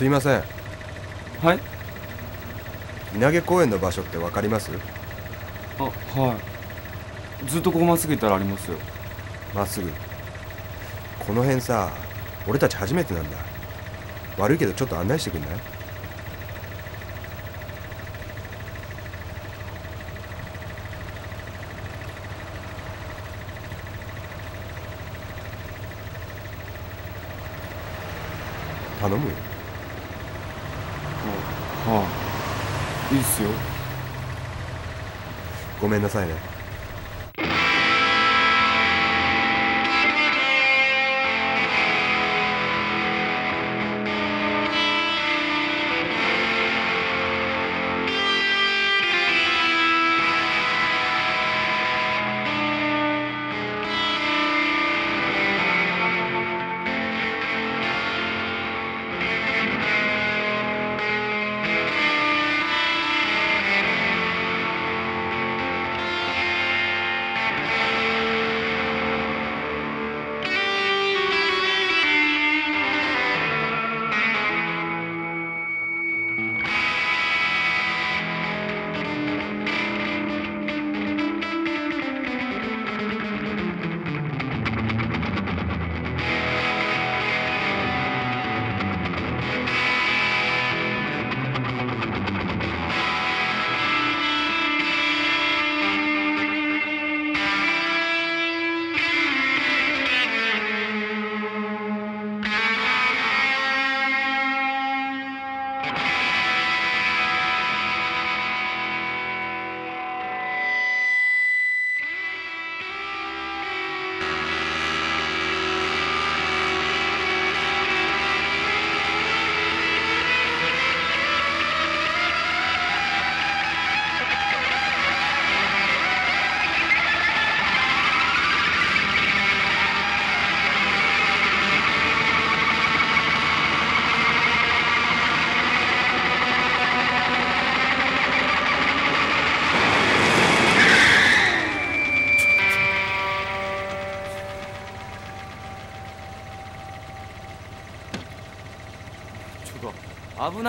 すいません。はい。稲毛公園の場所って分かります？あはい。ずっとここまっすぐ行ったらありますよ。まっすぐ。この辺さ俺たち初めてなんだ。悪いけどちょっと案内してくんない？頼むよはいいっすよ。ごめんなさいね。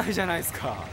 ないじゃないですか。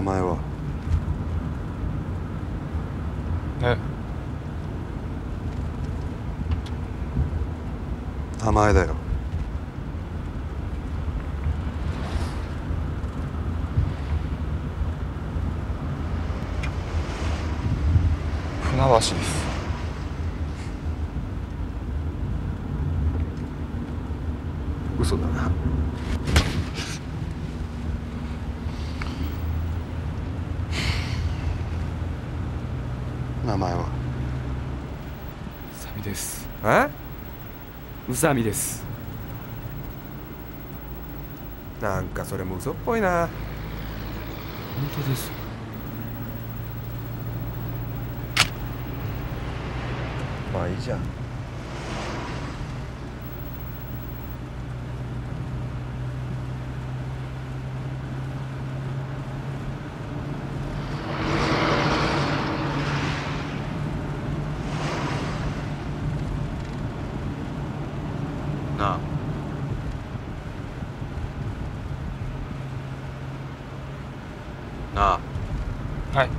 名前は？え？名前だよ名前は？宇佐美です。え？宇佐美です。なんかそれも嘘っぽいな。本当です。まあいいじゃんなあなあはい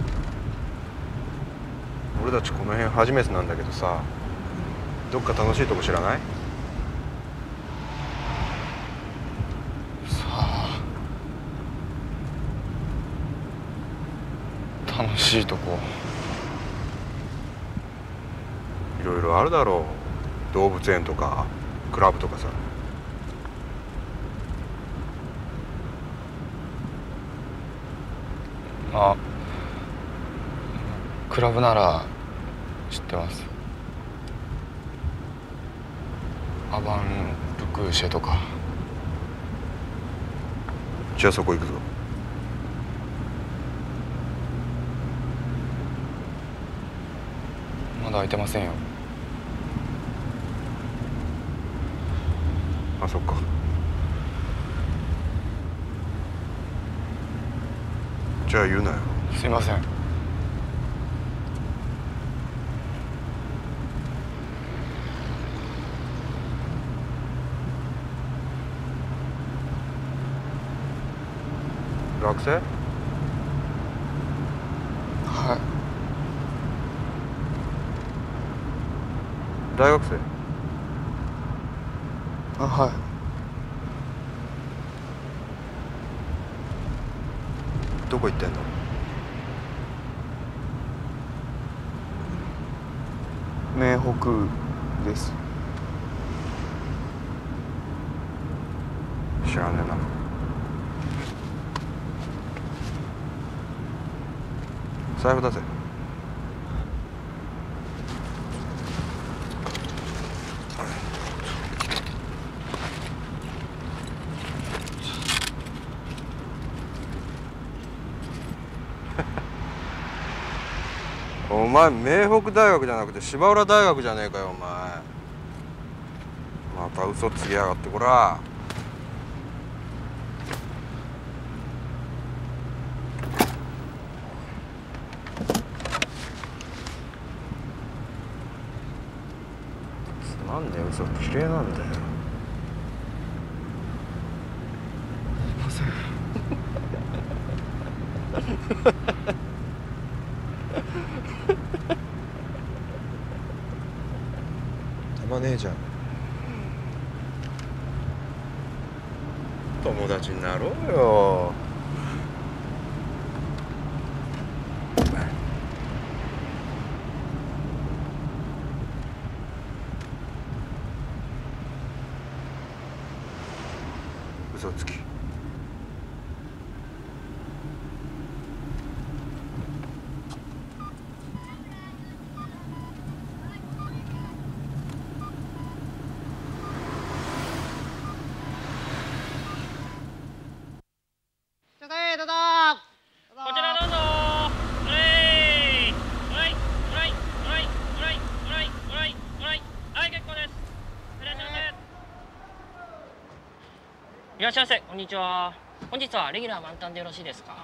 俺たちこの辺初めてなんだけどさどっか楽しいとこ知らない？さあ。楽しいとこ。いろいろあるだろう。動物園とかクラブとかさ。あ。クラブなら知ってます。アバン・ルクーシェとか。じゃあそこ行くぞ。まだ空いてませんよ。あそっか。じゃあ言うなよ。すいません学生？はい。大学生？あはい。どこ行ってんの名北です知らねえな財布出せ。お前明北大学じゃなくて芝浦大学じゃねえかよお前。また嘘つきやがってこら。そう綺麗なんだよたまねえじゃん友達になろうよ嘘つきちょっとえどうぞこちらどうぞおれいおらいおらいおらいおらいおらいおらいおらいはい結構ですいらっしゃいませいらっしゃいませ。こんにちは。本日はレギュラー満タンでよろしいですか？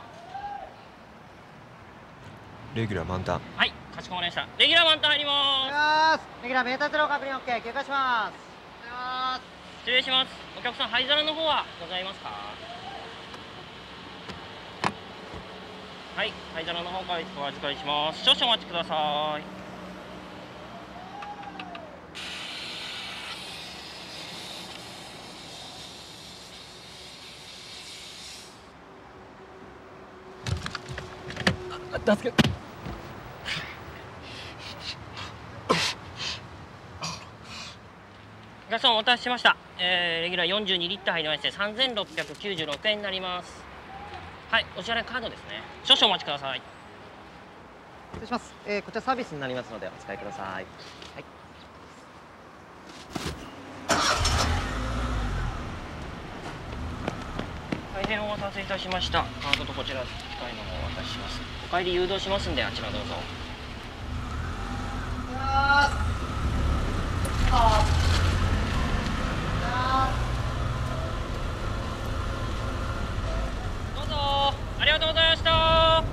レギュラー満タン。はいかしこまりました。レギュラー満タン入りまます。レギュラーメーターゼロ確認 OK 休暇します。失礼します。お客さん灰皿の方はございますか？はい灰皿の方からお預かりします。少々お待ちくださいお客さんお待たせしました、えー、レギュラー42リッター入りまして3696円になります。はいお支払いカードですね。少々お待ちください。失礼します、えー、こちらサービスになりますのでお使いください。はい。大変お待たせいたしました。カードとこちら機械のをお渡しします。お帰り誘導しますんであちらどうぞ。どうぞありがとうございました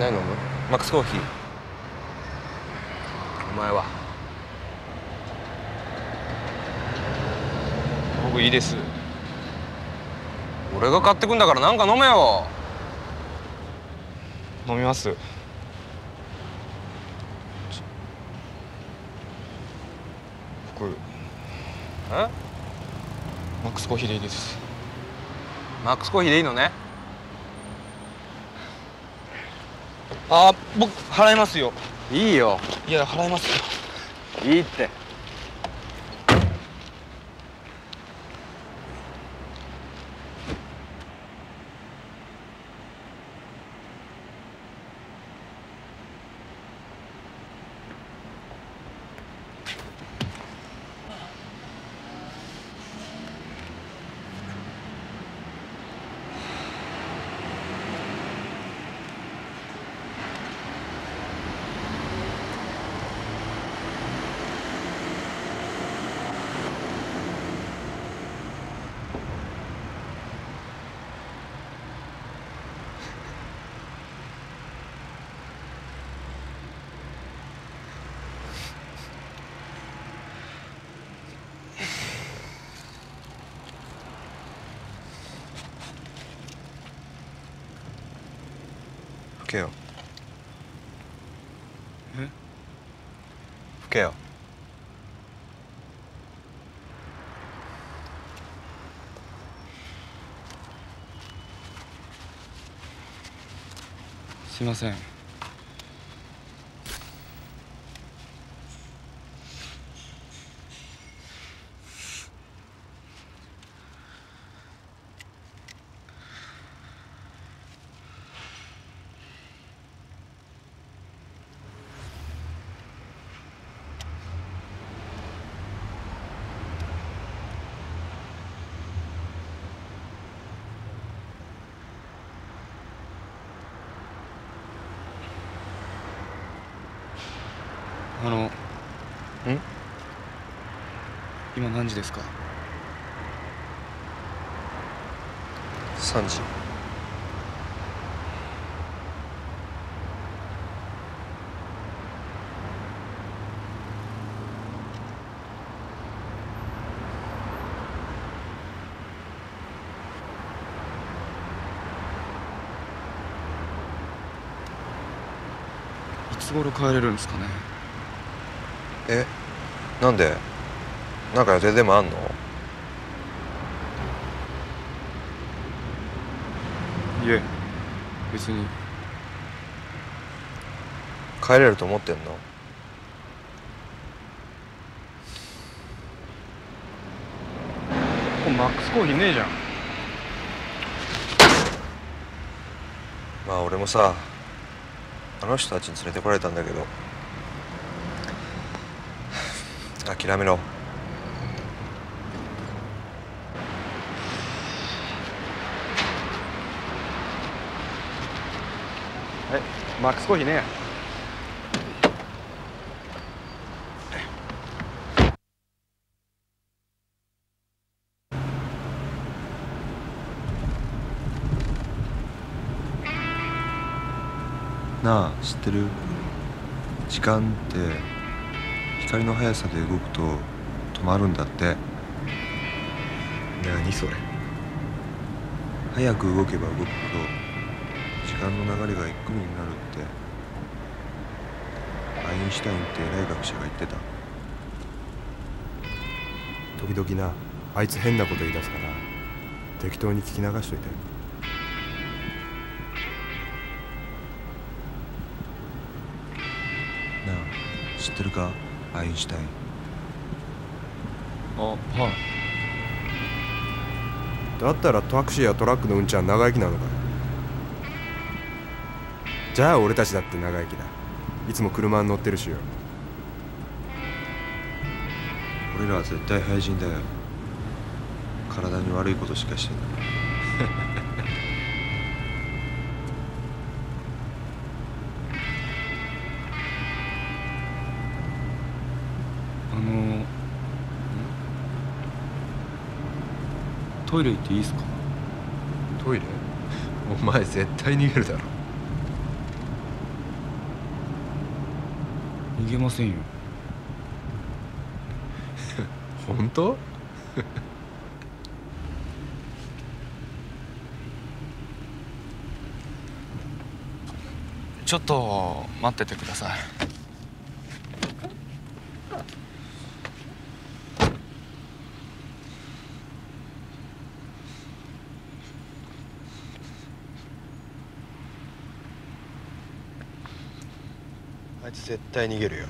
何飲むマックスコーヒー。お前は。僕いいです。俺が買ってくんだからなんか飲めよ。飲みます。僕。え？マックスコーヒーでいいです。マックスコーヒーでいいのね？あ僕払いますよ。いいよ。いや払いますよ。いいってすいませんあのん今何時ですか？3時。いつ頃帰れるんですかね？えなんで？なんか予定でもあんの？いえ別に。帰れると思ってんの？ここマックスコーヒーねえじゃん。まあ俺もさあの人たちに連れてこられたんだけど。諦めろマックスコーヒーね。えなあ知ってる？時間って光の速さで動くと止まるんだって。何それ？早く動けば動くほど時間の流れがゆっくりになるってアインシュタインって偉い学者が言ってた。時々なあいつ変なこと言い出すから適当に聞き流しといて。なあ知ってるか？アインシュタイン。あはいだったらタクシーやトラックのうんちは長生きなのかよじゃあ俺たちだって長生きだ。いつも車に乗ってるしよ。俺らは絶対廃人だよ。体に悪いことしかしてない。あのん？トイレ行っていいですか？トイレ？お前絶対逃げるだろ逃げませんよ。本当？ちょっと待っててください。絶対逃げるよ。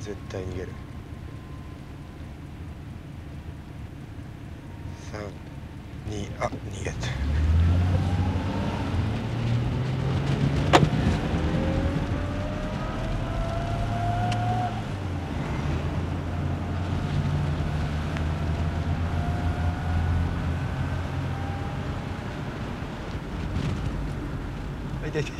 絶対逃げる。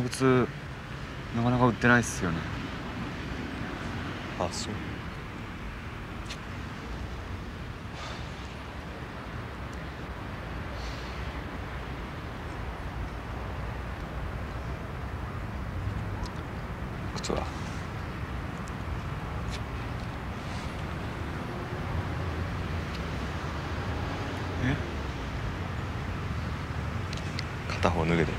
この靴なかなか売ってないっすよね。あそう靴はえ片方脱げてる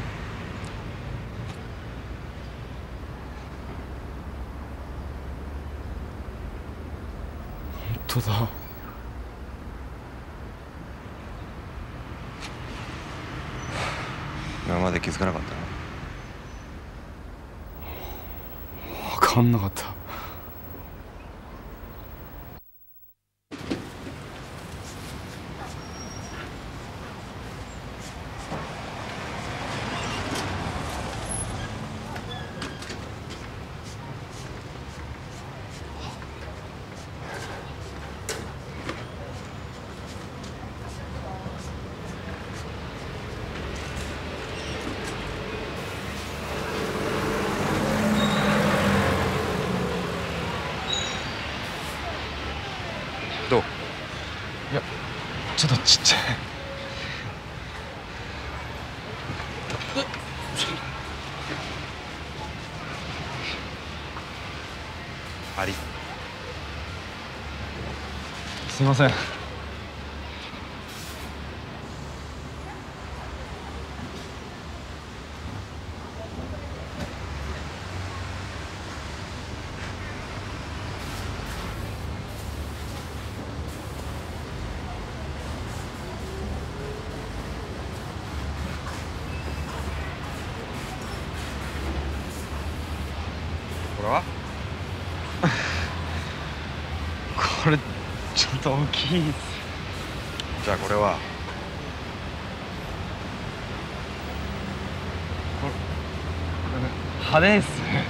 本当だ。今まで気づかなかったな分かんなかったどういやちょっとちっちゃいありすいません。これはこれちょっと大きいっすじゃあこれは派手っすね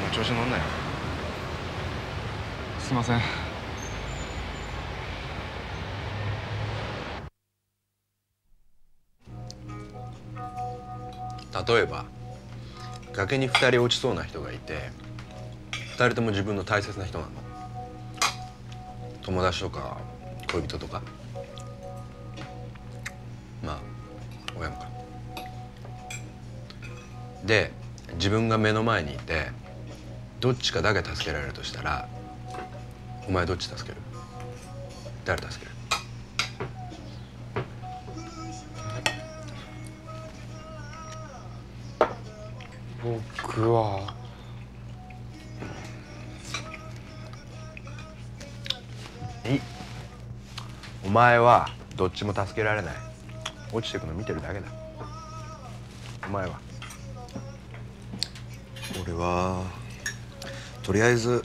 もう調子乗んなよすいません。例えば。崖に2人落ちそうな人がいて二人とも自分の大切な人なの。友達とか恋人とか。まあ親もかで自分が目の前にいてどっちかだけ助けられるとしたらお前どっち助ける？誰助ける？僕は。お前はどっちも助けられない。落ちてくの見てるだけだ。お前は。俺はとりあえず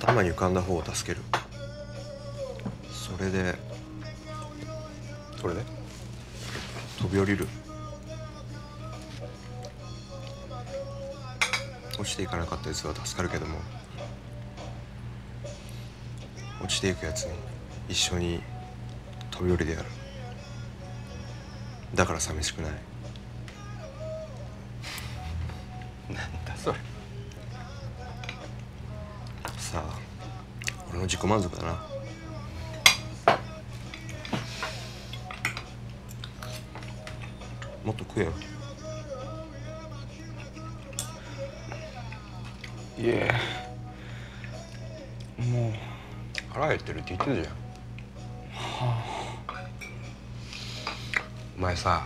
頭に浮かんだ方を助ける。それでそれで？飛び降りる落ちていかなかったやつは助かるけども落ちていくやつに一緒に飛び降りてやる。だから寂しくない。なんだそれ。さあ俺の自己満足だな。もっと食えよいえ。もう。腹減ってるって言ってたじゃん、お前さ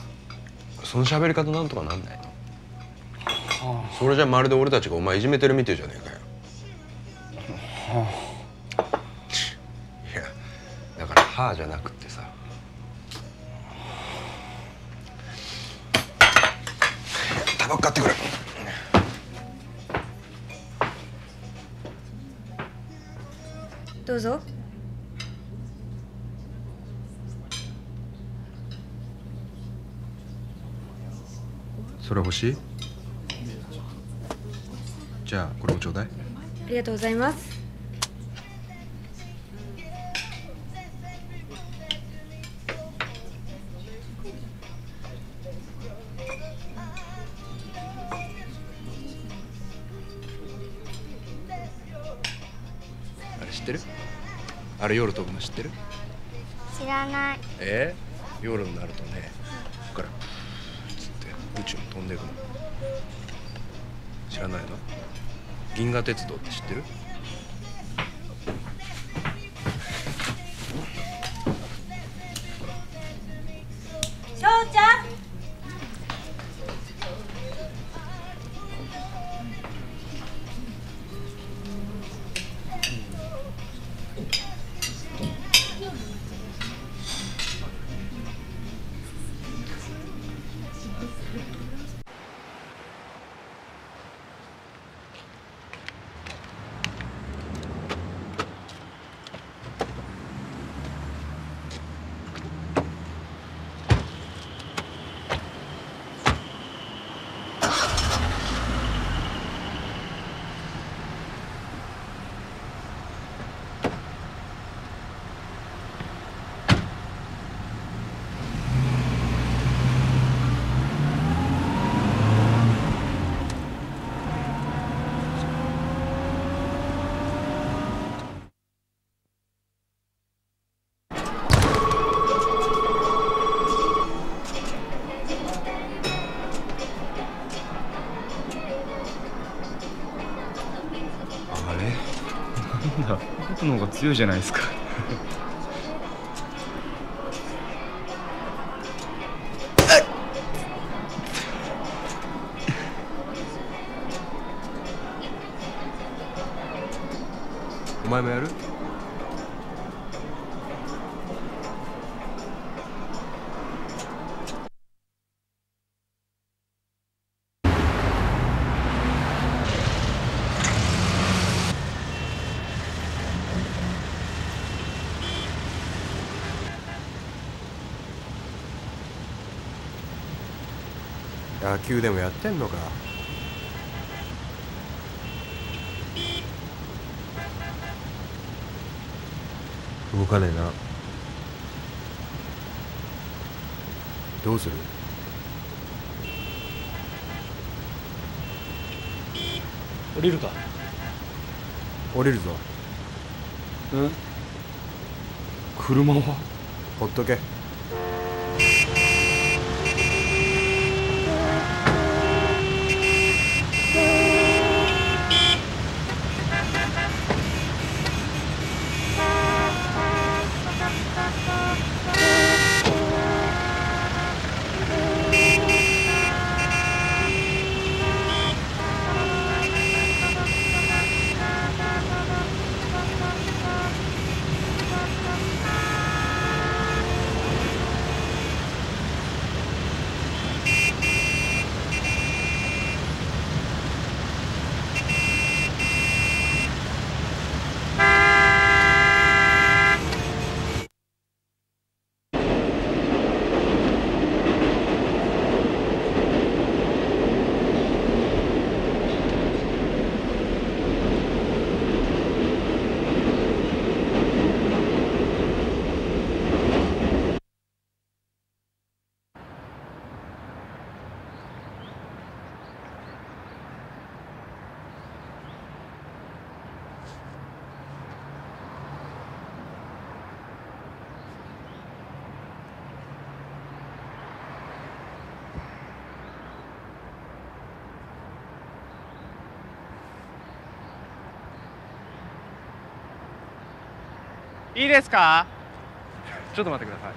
その喋り方なんとかなんないの、それじゃまるで俺たちがお前いじめてるみてえじゃねえかよ、いやだから「はあ」じゃなくってさ。タバコ買ってくるどうぞ。それ欲しい？じゃあこれもちょうだい。ありがとうございますあれ夜飛ぶの知ってる？知らない。え？ー、夜になるとねここからつって宇宙に飛んでいくの。知らないの？銀河鉄道って知ってる？強いじゃないですか。お前もやる？球でもやってんのか？動かねえな。どうする？降りるか。降りるぞ。うん車は？ほっとけいいですか？ちょっと待ってくださ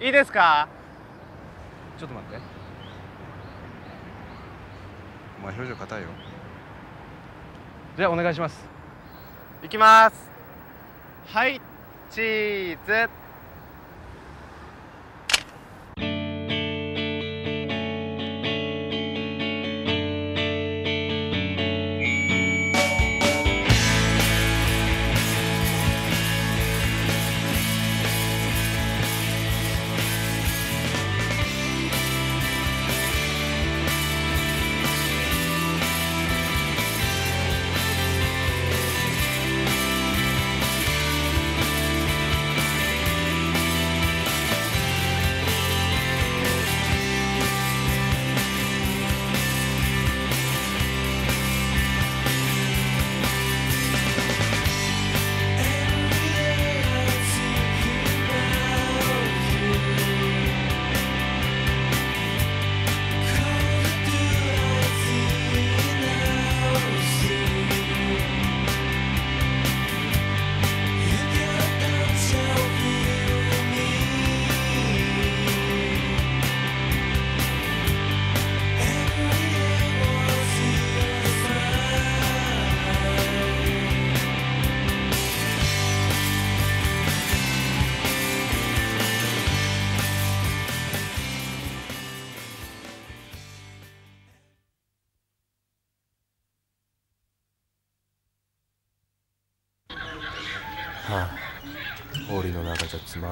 い。いいですか？ちょっと待って。お前表情硬いよ。じゃあお願いします。いきます。はいチーズ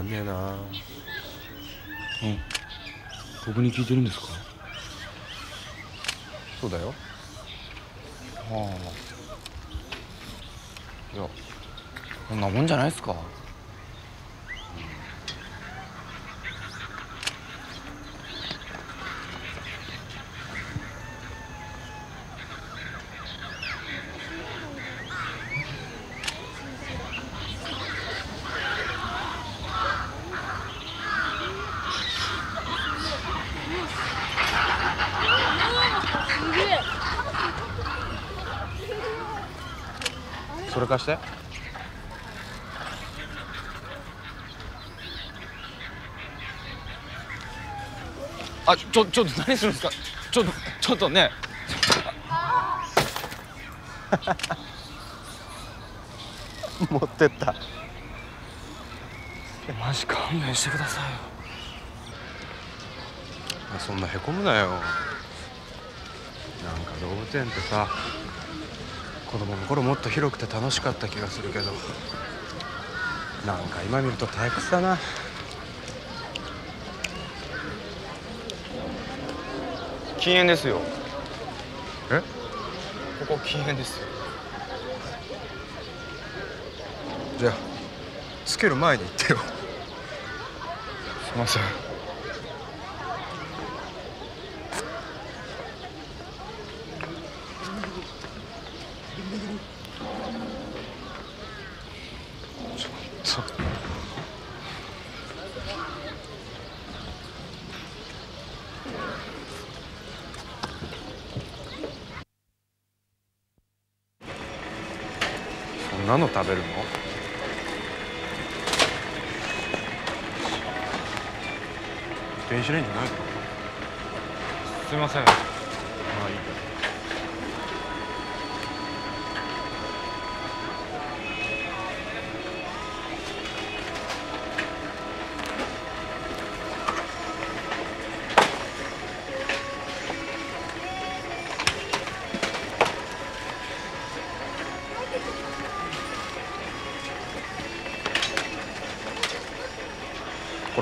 中じゃつまんねえな。うん。僕に聞いてるんですかそうだよああいやこんなもんじゃないですかそれ貸して。あちょちょっと何するんですか？ちょっとちょっとね。持ってった。マジ勘弁してくださいよ。そんなへこむなよ。なんか動物園ってさ子供の頃もっと広くて楽しかった気がするけど。なんか今見ると退屈だな。禁煙ですよ。え？ここ禁煙ですよ。じゃあつける前に言ってよ。すいません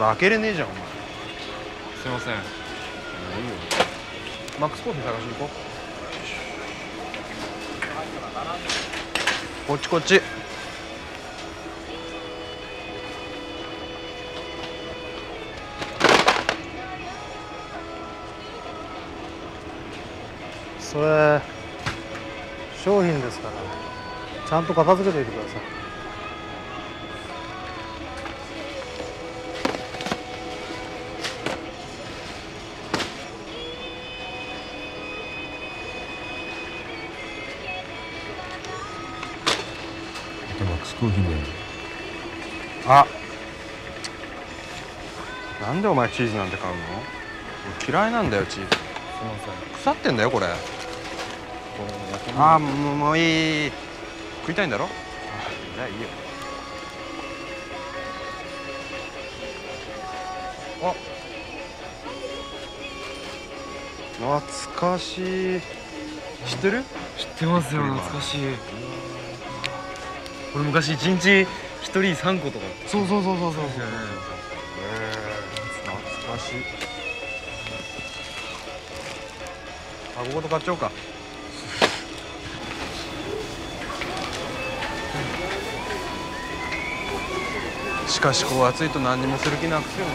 これ開けれねえじゃんお前。すいません。いいよ。マックスコーヒー探しに行こう。こっちこっち。それ商品ですからちゃんと片付けておいてくださいあ。なんでお前チーズなんて買うの？俺嫌いなんだよチーズ。すいません。腐ってんだよこれ。ああもうもういい。食いたいんだろ？じゃあいいよ。あ。懐かしい。知ってる？知ってますよ懐かしい。俺昔一日一人3個とか。そうそうそうそうそう。そう懐かしい。あここと買っちゃおうか。しかしこう暑いと何にもする気なくすよな。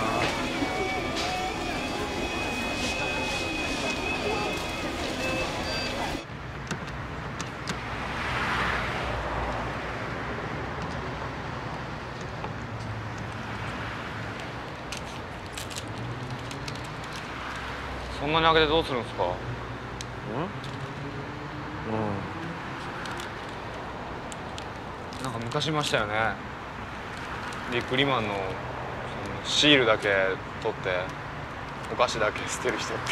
そんなに開けてどうするんですか？うん。なんか昔いましたよね。ビックリマンのそのシールだけ取ってお菓子だけ捨てる人って。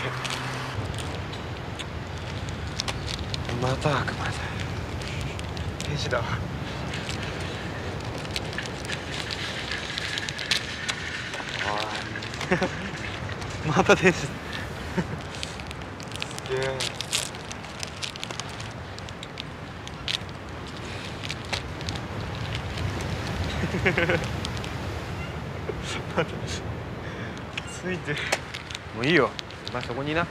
また悪魔だ。天使だ。わおい。また天使だすげえまた ついてる。もういいよ。お前そこにいな。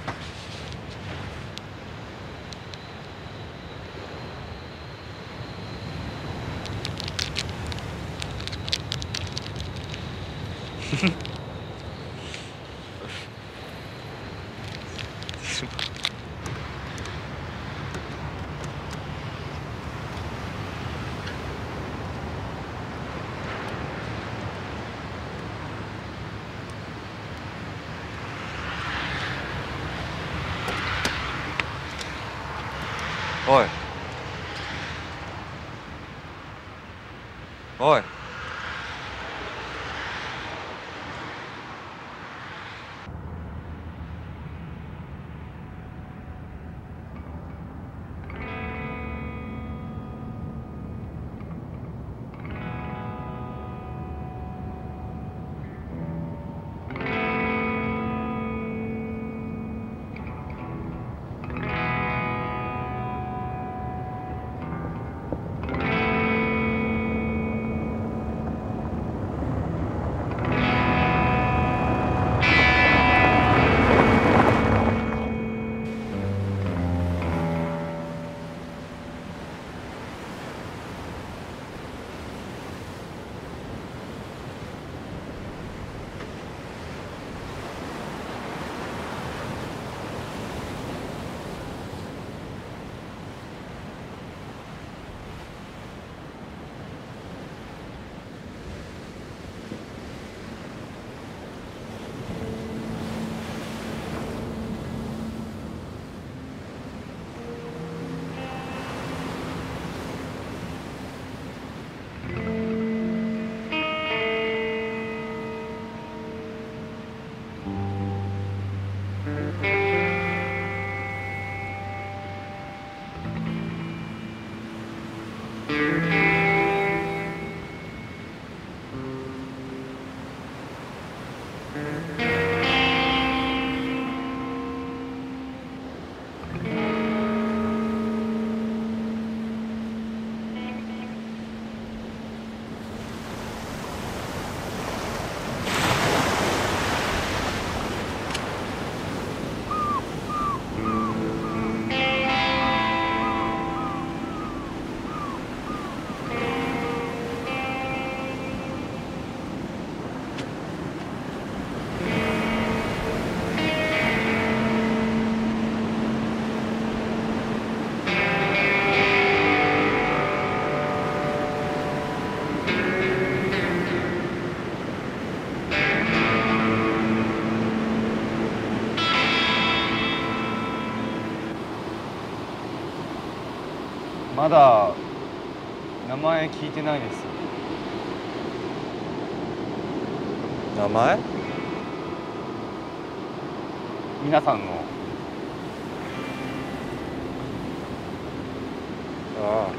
まだ名前聞いてないです。名前？皆さんの。ああ。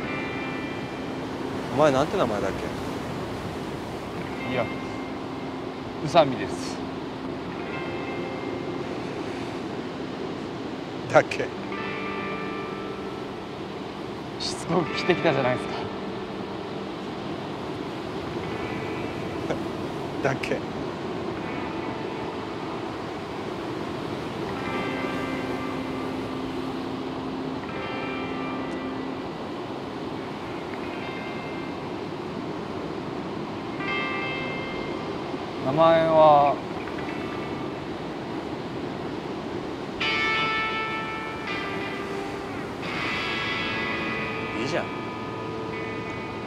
お前なんて名前だっいや宇佐美です。けだっけ？すごく来てきたじゃないですか。だっけ。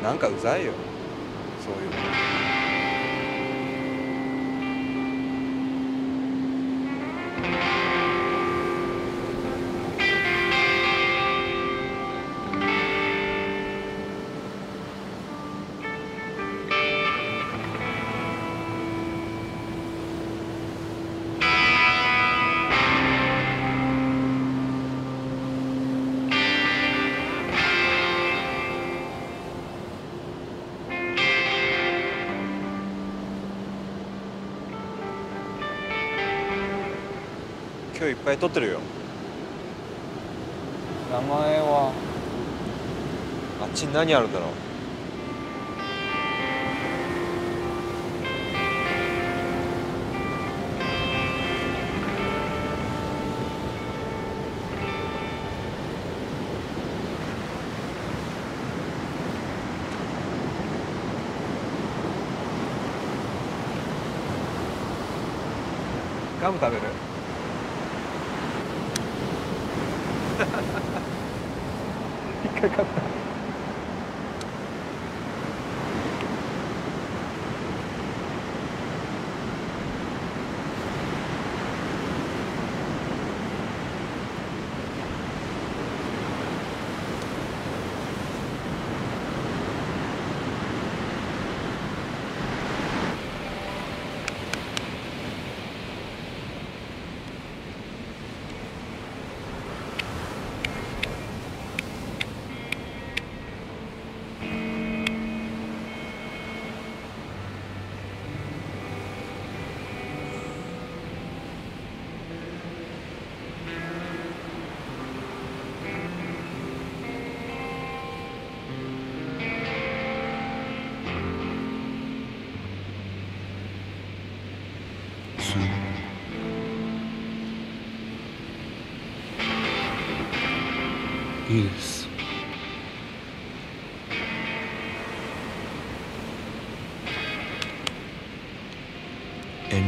なんかうざいよぱい撮ってるよ。名前は。あっちに何あるんだろう。ガム食べる？いいです遠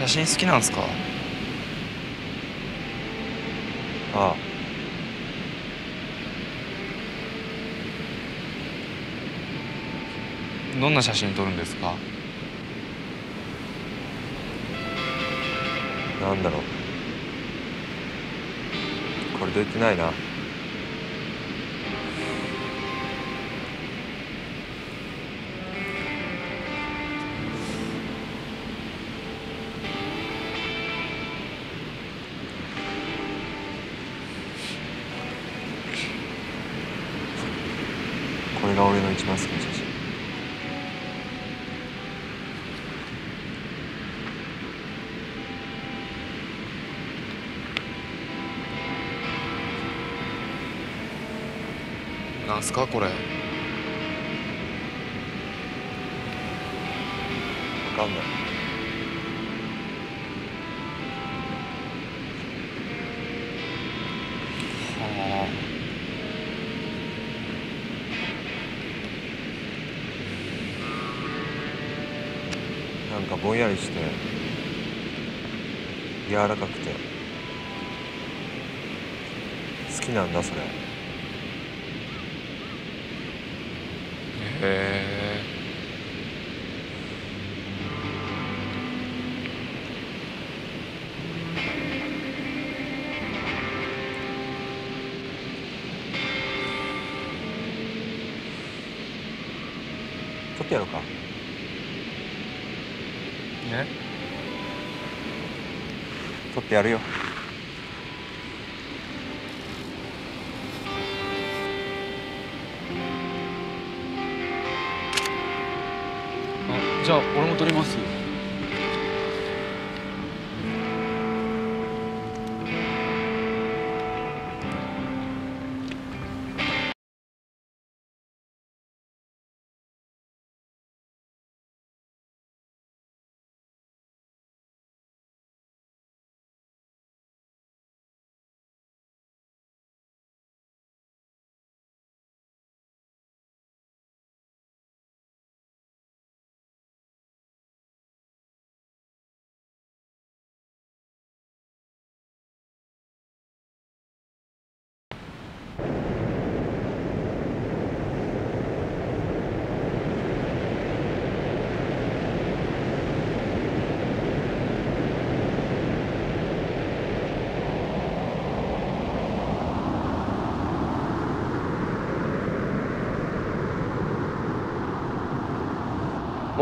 写真好きなんすか？あ。あどんな写真撮るんですか？なんだろう。これと言ってないな。ですかこれ。分かんない。はあ。なんかぼんやりして柔らかくて好きなんだそれ。ってやろうか。え？撮ってやるよ。あじゃあ俺も撮ります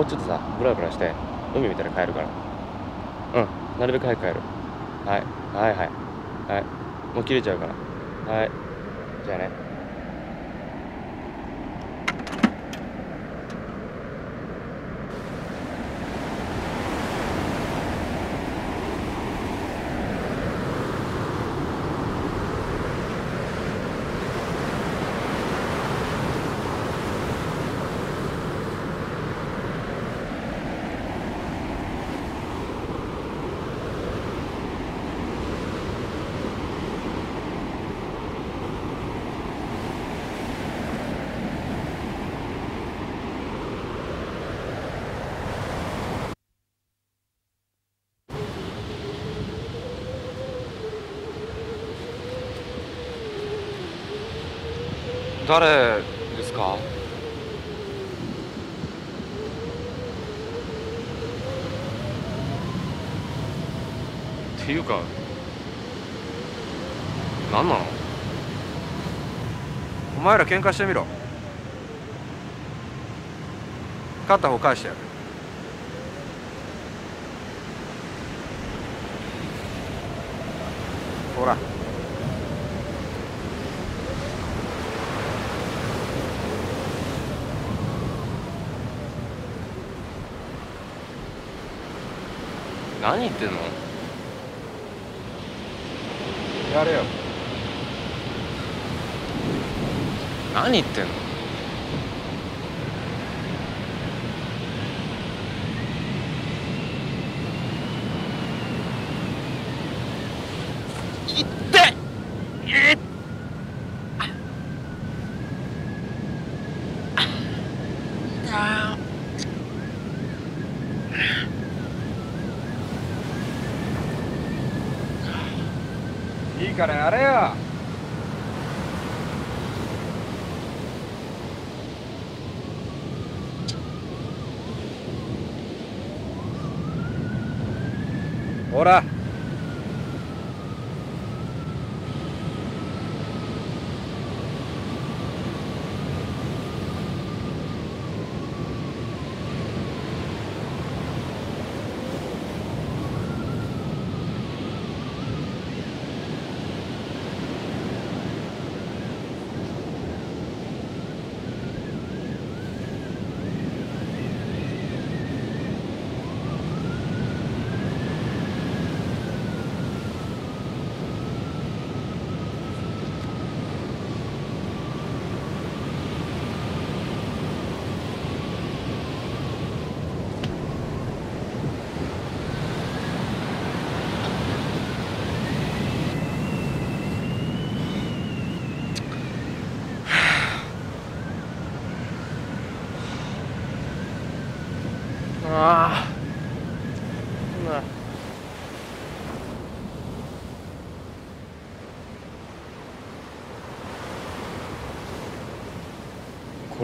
ちょっとさブラブラして海見たら帰るから。うんなるべく早く帰る。はいはいはいはい。もう切れちゃうから。はい。じゃあね。誰ですか？っていうか何なの？お前ら喧嘩してみろ。勝った方返してやる。ほら。何言ってんの？やれよ。何言ってんの？いい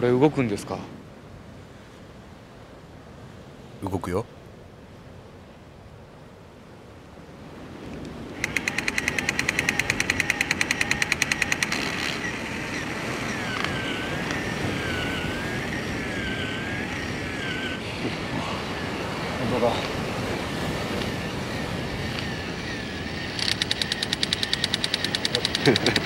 れ動くんですか？動くよ。本当だ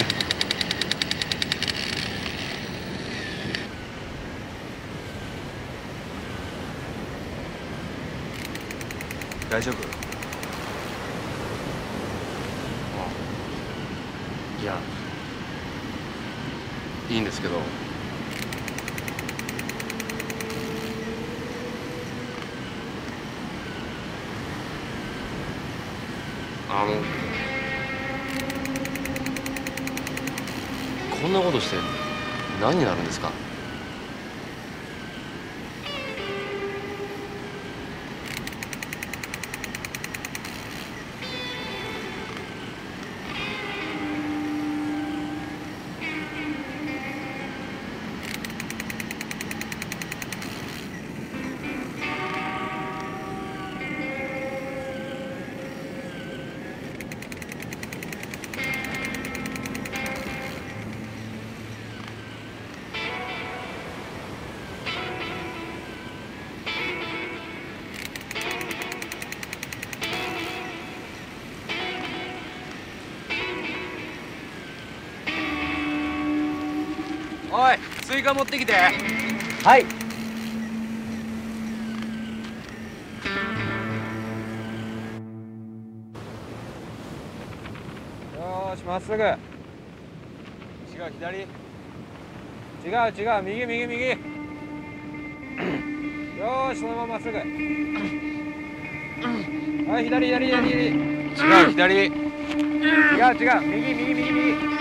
大丈夫？いや。いいんですけど。イカ持ってきて。はい。よーしまっすぐ。違う左。違う違う右右右。よーしそのまままっすぐ。はい左左左左。違う左。違う違う右右右右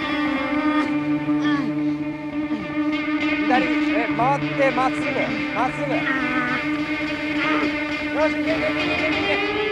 回ってまっすぐまっすぐ。よし行け行け行け行け行け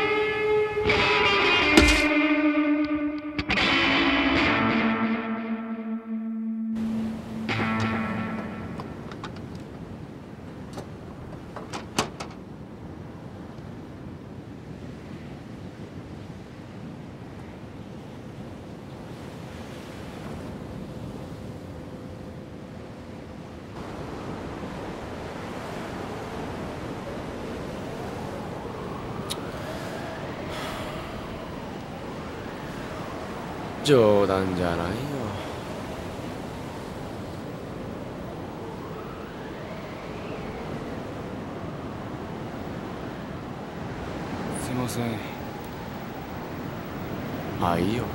冗談じゃないよ。すいません。あいいよ。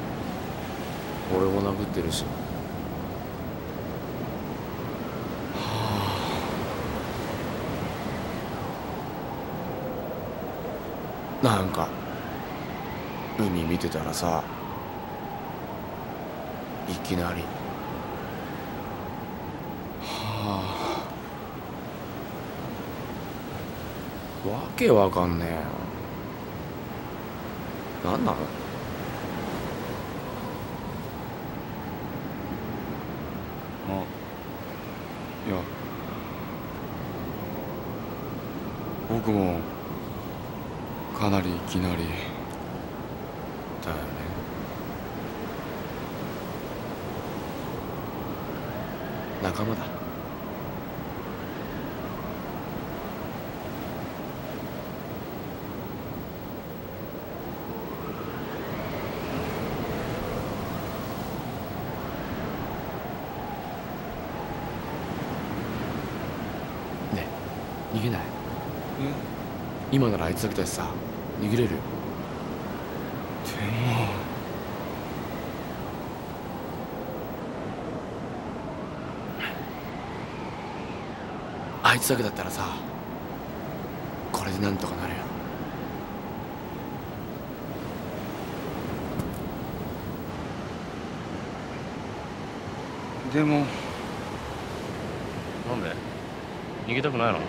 俺も殴ってるし。なんか海見てたらさいきなり。はあ。わけわかんねえなんなの？あいや。僕もかなりいきなりだよね仲間だ。ねえ逃げない？今ならあいつだけだしさ逃げれる？よあいつだけだったらさこれでなんとかなるよ。でもなんで？逃げたくないの？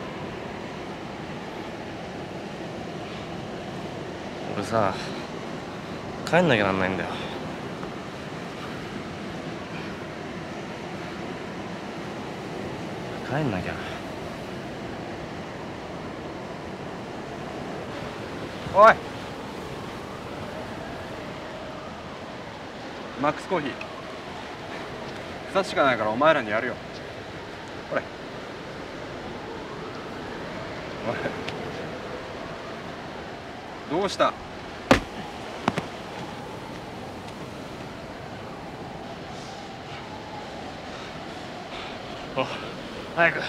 俺さ帰んなきゃなんないんだよ。帰んなきゃおい。マックスコーヒー。2つしかないからお前らにやるよ。ほれ。おい。どうした？お早く。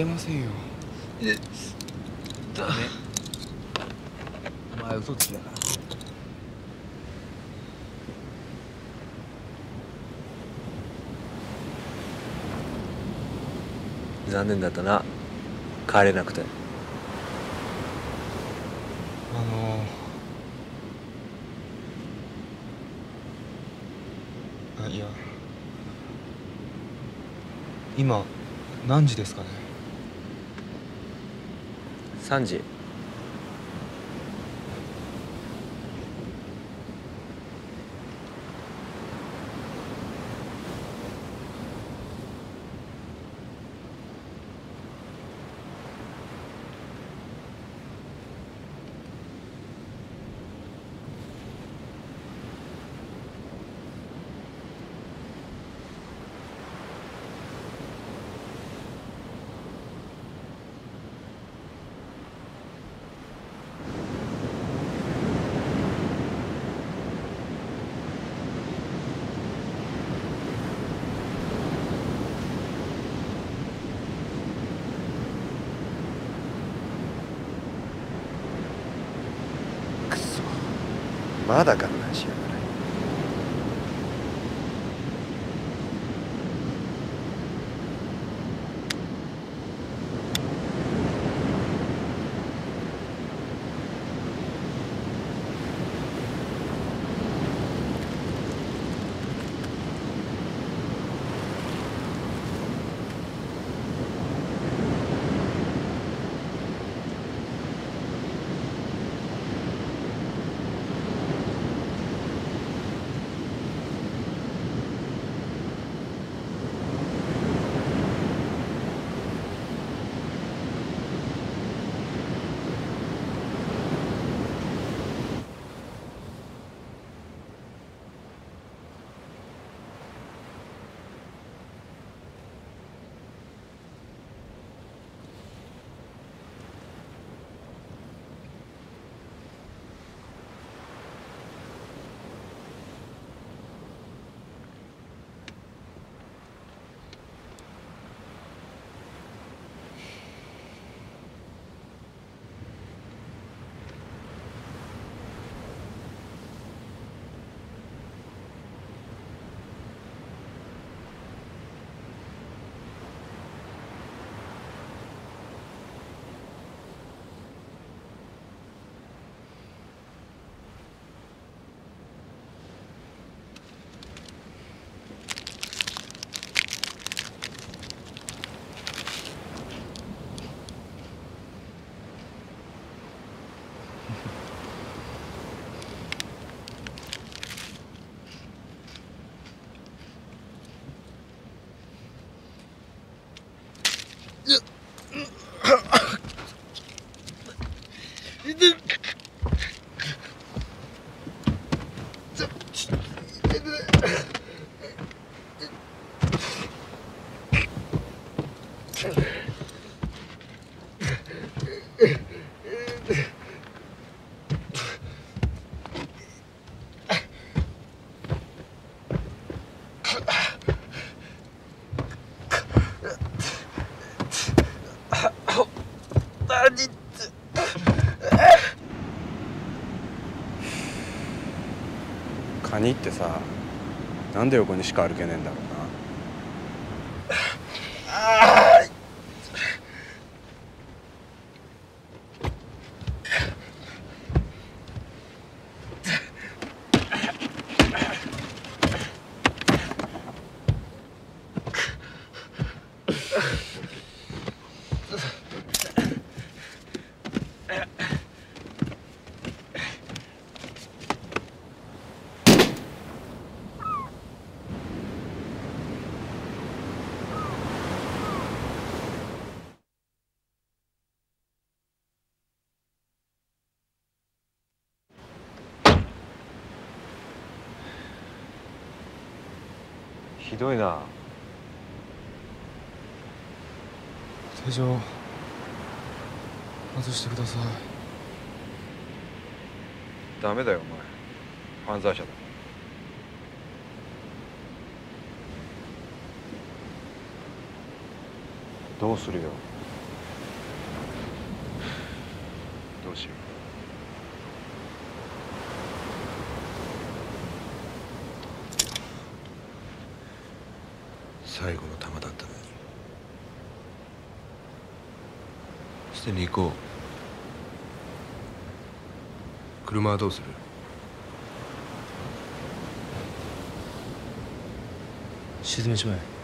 逃げませんよ。え。ダメお前嘘つきだから。残念だったな。帰れなくて。あのあいや。今何時ですかね？三時まだか。カニってさなんで横にしか歩けねえんだ？ろうひどいな。手錠外してください。ダメだよお前。犯罪者だ。どうするよどうしよ最後の弾だったのに店に行こう。車はどうする？沈めちまえ。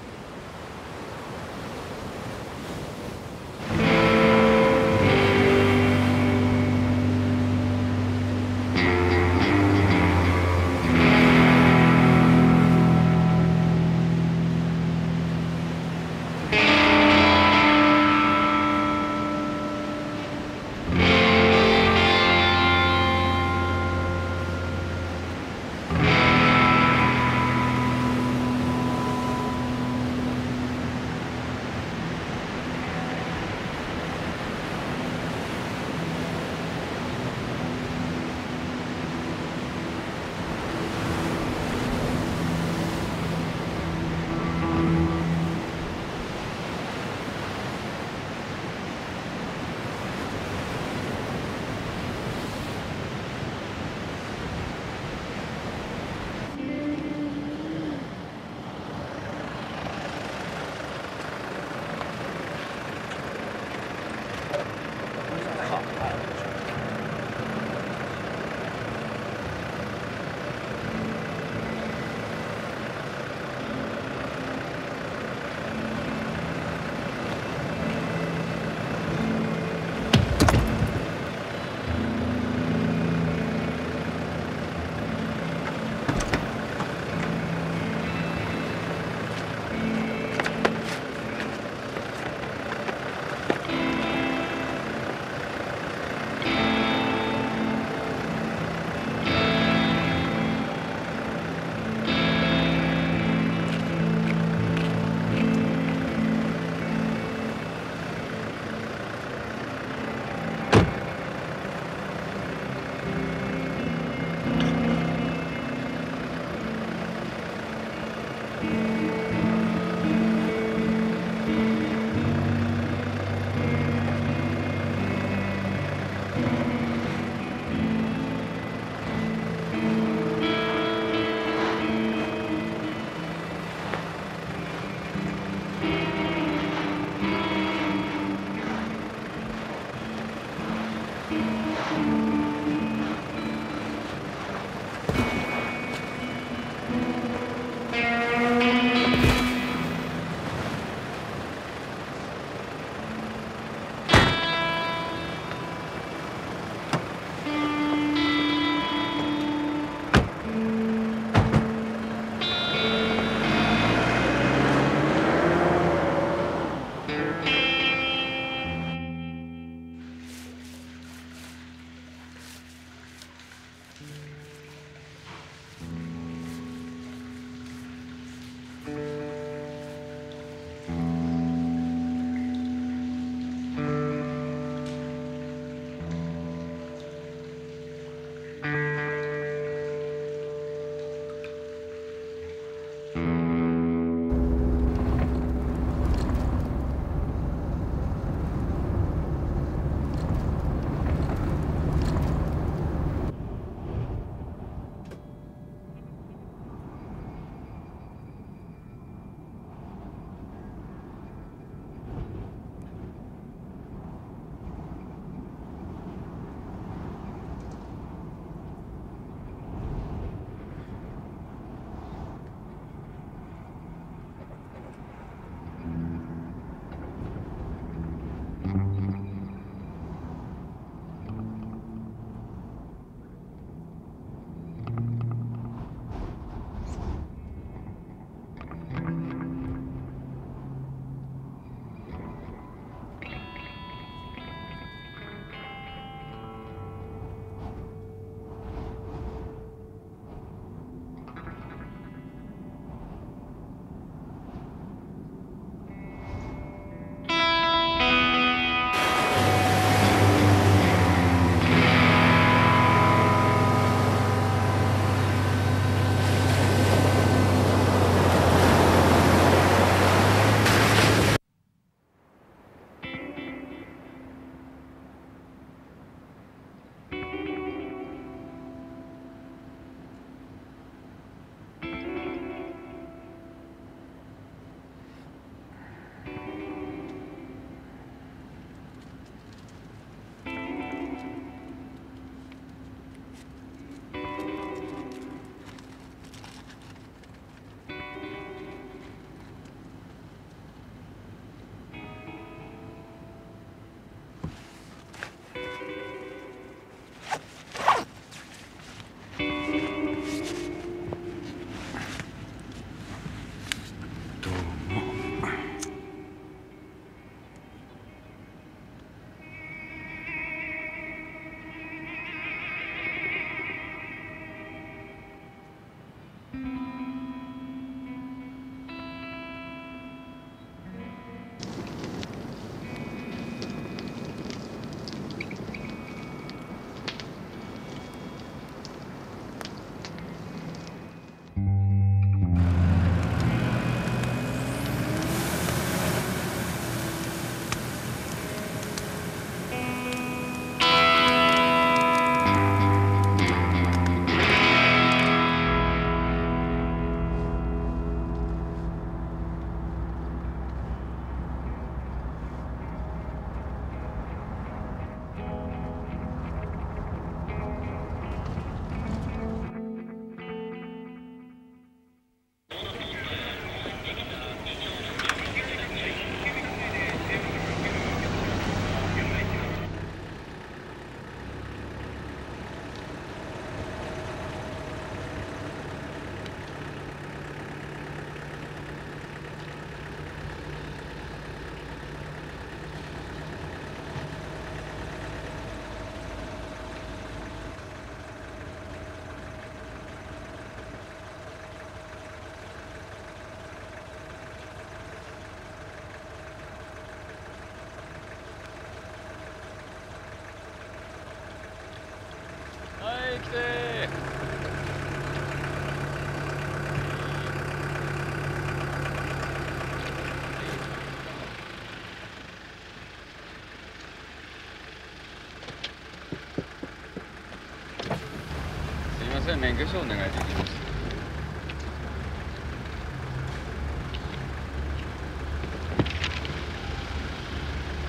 せん免許証お願いできます。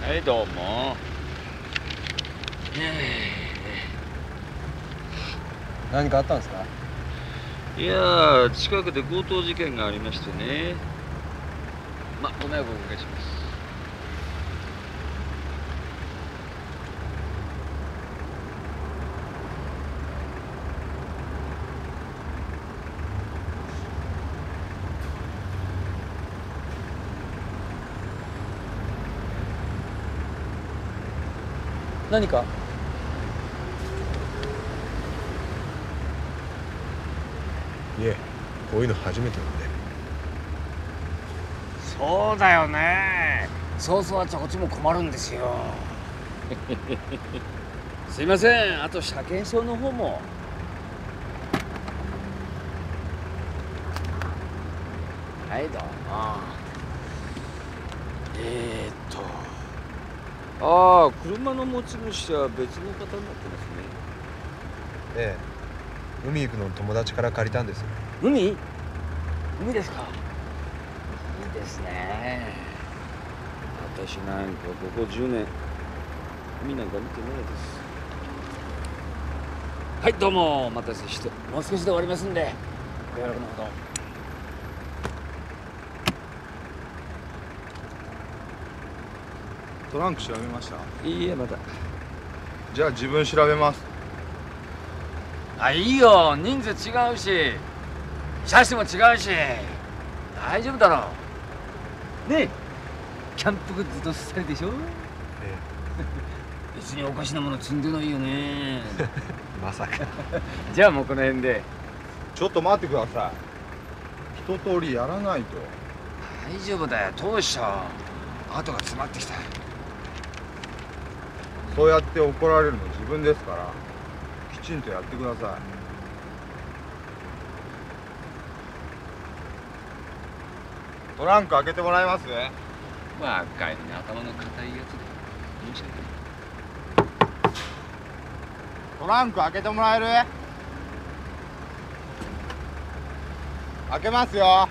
はいどうも。何かあったんですか？いやー近くで強盗事件がありましてね。まご迷惑おかけします何か？いえこういうの初めてなんで。そうだよね。そうそうあっちゃこっちも困るんですよ。すいません。あと車検証の方も。はいどうも。えー、っとああ車の持ち主は別の方になってますね。ええ。海行くの友達から借りたんです。海？海ですか？いいですね。私なんかここ10年海なんか見てないです。はいどうもお待たせしてもう少しで終わりますんでご協力のほどトランク調べました？いいえまだ。じゃあ自分調べます。あいいよ。人数違うし。車種も違うし。大丈夫だろう。ねえ。キャンプグッズとっさりでしょ？別におかしなもの積んでないよね。まさか。じゃあもうこの辺で。ちょっと待ってください。一通りやらないと。大丈夫だよ。通しちゃう後が詰まってきたそうやって怒られるの自分ですからきちんとやってください。トランク開けてもらえます？若いのに頭の固いやつで。申し訳ない。トランク開けてもらえる？開けますよ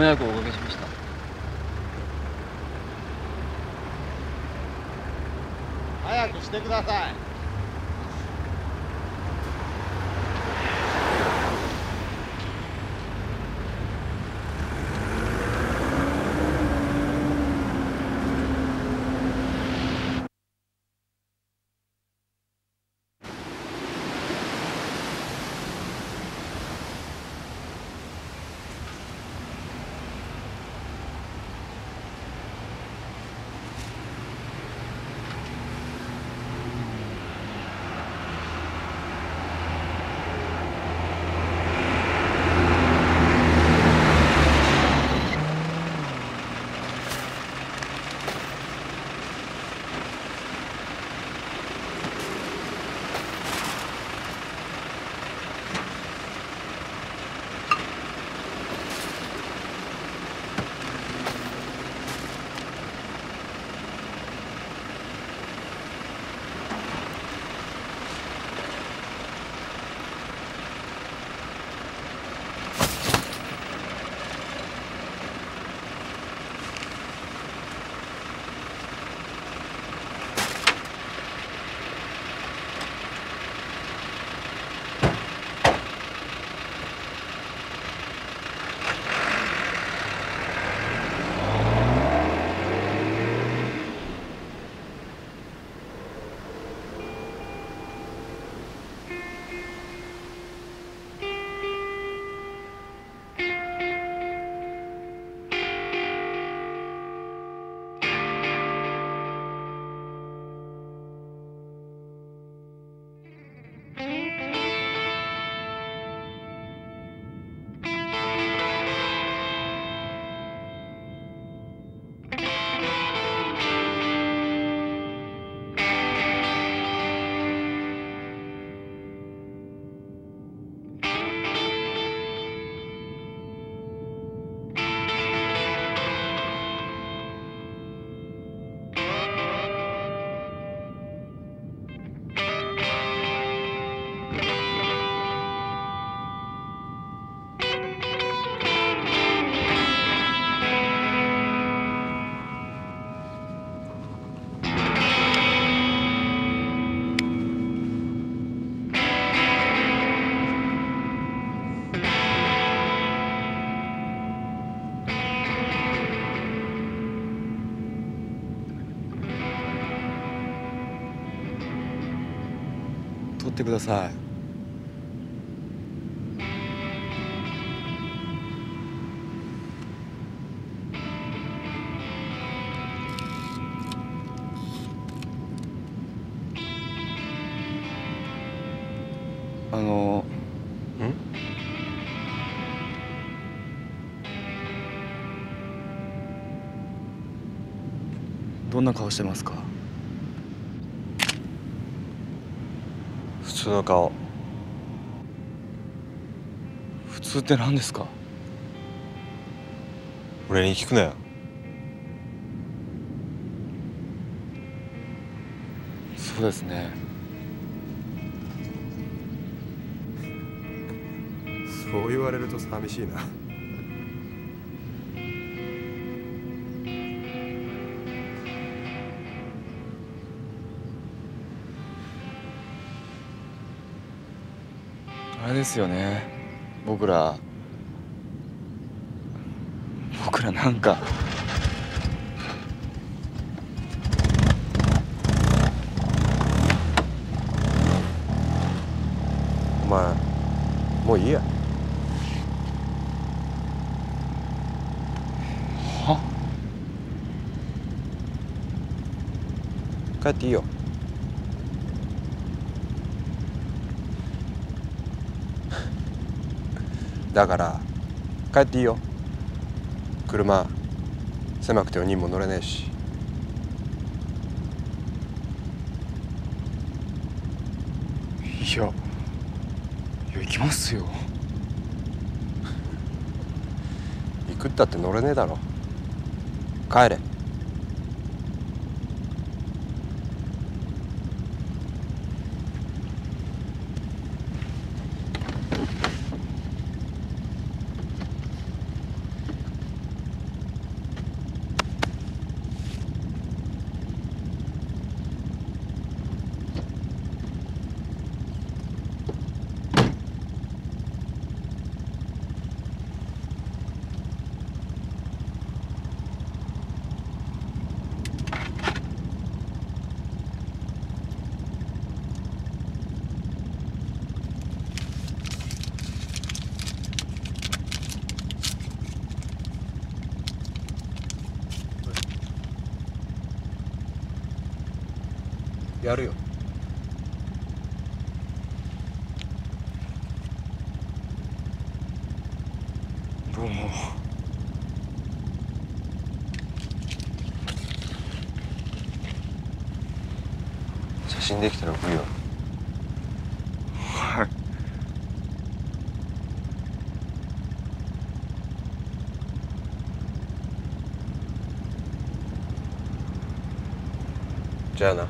ご迷惑ってください。あのどんな顔してますか普通の顔。普通って何ですか？俺に聞くなよ。そうですね。そう言われると寂しいなれですよね。僕ら僕らなんかお前もういいや。は？帰っていいよだから帰っていいよ。車狭くて4人も乗れねえし。いやいや行きますよ。行くったって乗れねえだろ。帰れやるよどうもできたら送るよ。はい。じゃあな